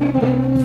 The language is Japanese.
うん。